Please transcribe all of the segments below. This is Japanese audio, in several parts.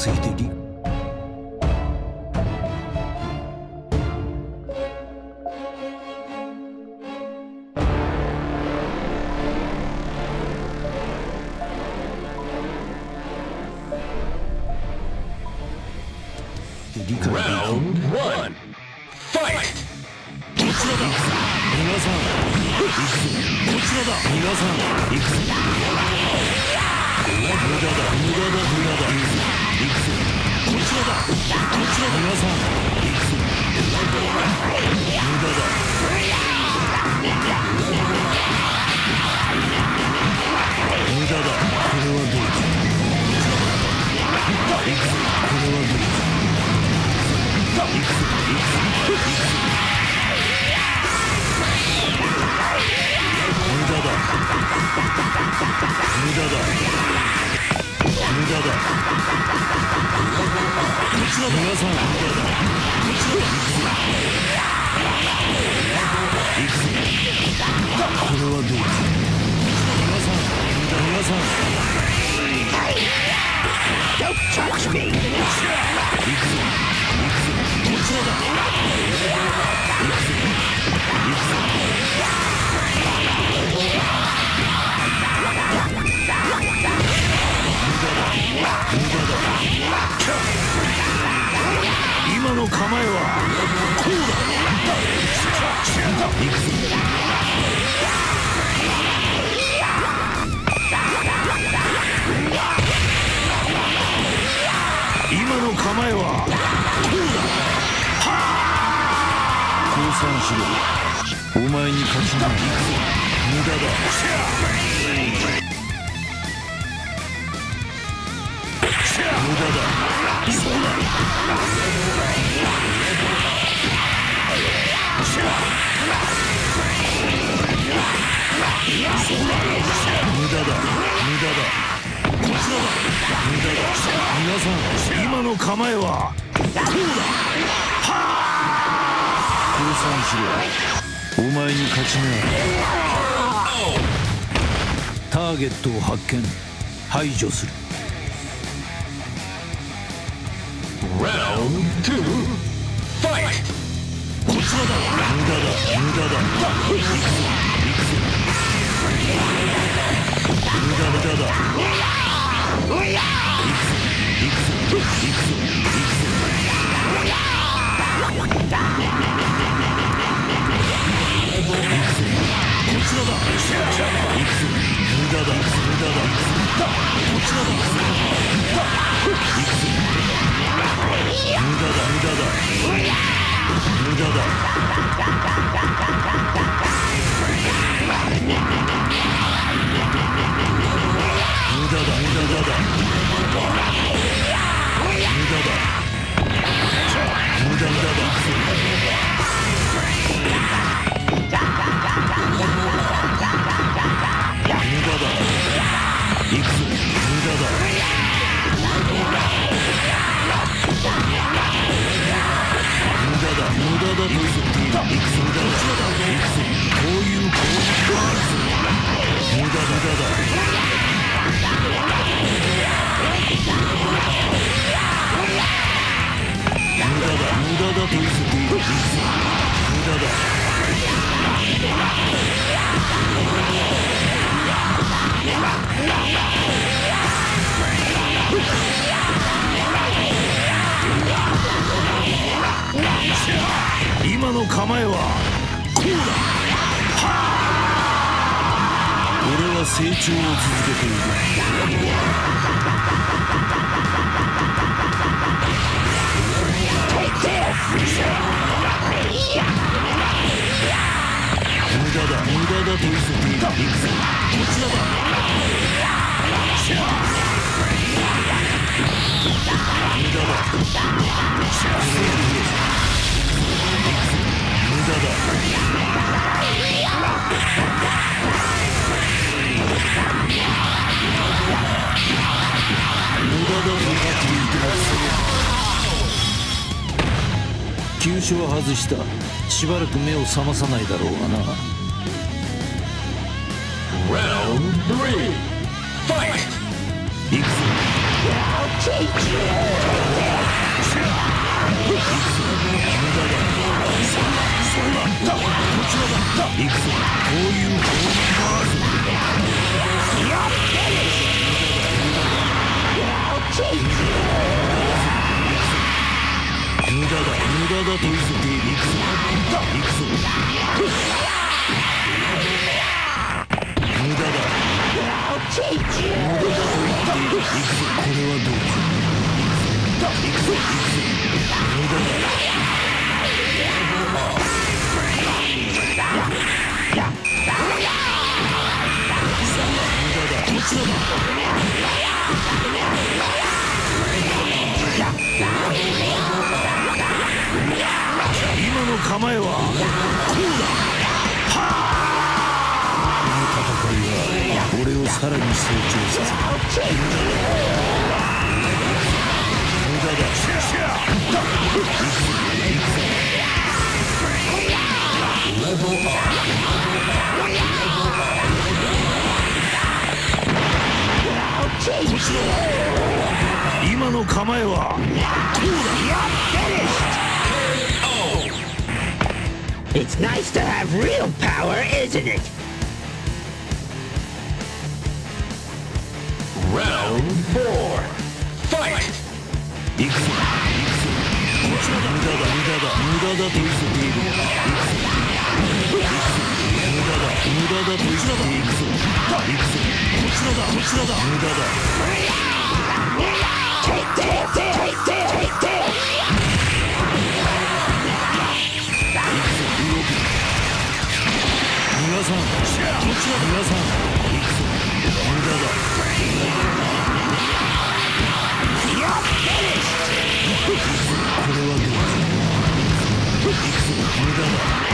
すぎて理理解できる Round one. Fight. 皆さん。行くぞこちらだ皆さん。行くぞ無駄だ無駄だ無駄だ無駄だ。これはどうか行くぞこれはどうか前に勝ちな無駄だ。無駄だ。そうだ無駄だ。無駄だこちらだ無駄だ皆さん今の構えは？こうだ降参しろお前に勝ち目ターゲットを発見。排除する。Round two. Fight. こちらだ。無駄だ。無駄だ。行くぞ行くぞ無駄無駄だ。行くぞ行くぞ行くぞ怖い怖い怖い。今の構えはこうだ。俺は成長を続けている。急所は外した。しばらく目を覚まさないだろうがな。Round 3 Fight! 行くぞ無駄だと言ってい。くぞこれはどうここの戦いは俺をさらに成長させるの構えはこうだ It's nice to have real power, isn't it? Round four. Fight. 行くぞ。行くぞ。無駄だ。無駄だ。無駄だ。無駄だと言っている。行くぞ。無駄だ。無駄だと言っている。行くぞ。行くぞ。こちらだ。こちらだ。無駄だ。無駄だ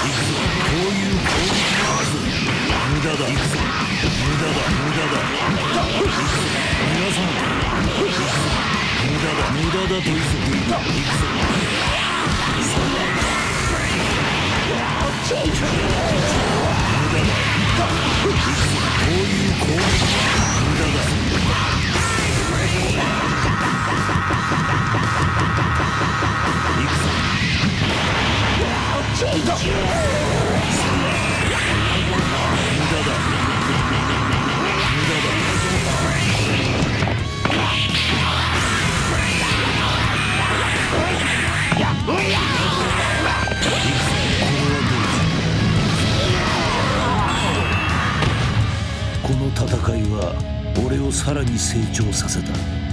こういうポジティブなんだ。無駄だ。無駄だ無駄だ。無駄だ。無駄だ。無駄だ。無駄だ。と言っていい無駄だ。成長させた。